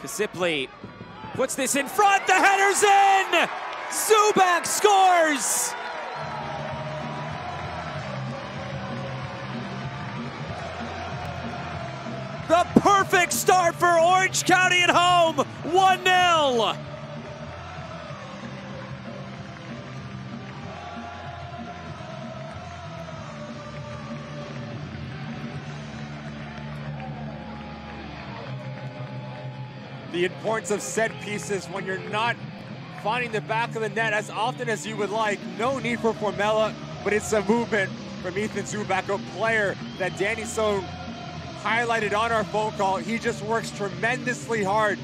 Casiple puts this in front. The header's in. Zubak scores. The perfect start for Orange County at home. 1 the importance of set pieces when you're not finding the back of the net as often as you would like. No need for Formella, but it's a movement from Ethan Zubak, a player that Danny Stone highlighted on our phone call. He just works tremendously hard